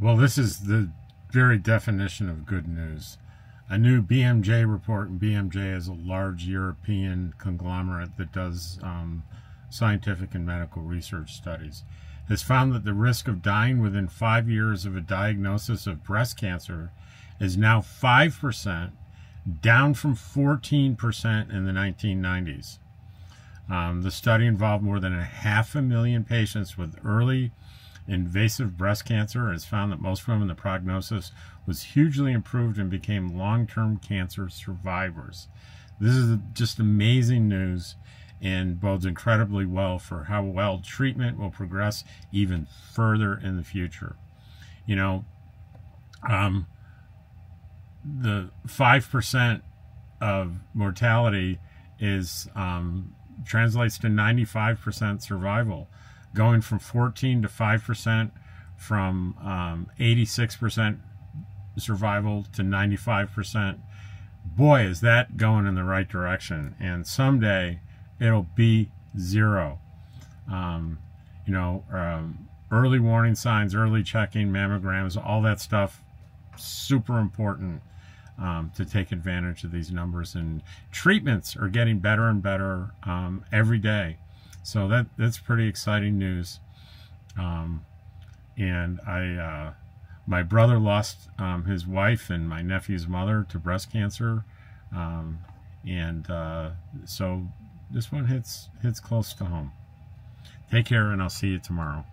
Well, this is the very definition of good news. A new BMJ report, and BMJ is a large European conglomerate that does um, scientific and medical research studies, has found that the risk of dying within five years of a diagnosis of breast cancer is now 5%, down from 14% in the 1990s. Um, the study involved more than a half a million patients with early invasive breast cancer has found that most women the prognosis was hugely improved and became long-term cancer survivors. This is just amazing news and bodes incredibly well for how well treatment will progress even further in the future. You know, um, the 5% of mortality is um, translates to 95% survival going from 14 to 5% from um, 86% survival to 95%. Boy, is that going in the right direction. And someday it'll be zero. Um, you know, um, early warning signs, early checking, mammograms, all that stuff, super important um, to take advantage of these numbers. And treatments are getting better and better um, every day. So that that's pretty exciting news. Um, and I, uh, my brother lost um, his wife and my nephew's mother to breast cancer, um, and uh, so this one hits hits close to home. Take care, and I'll see you tomorrow.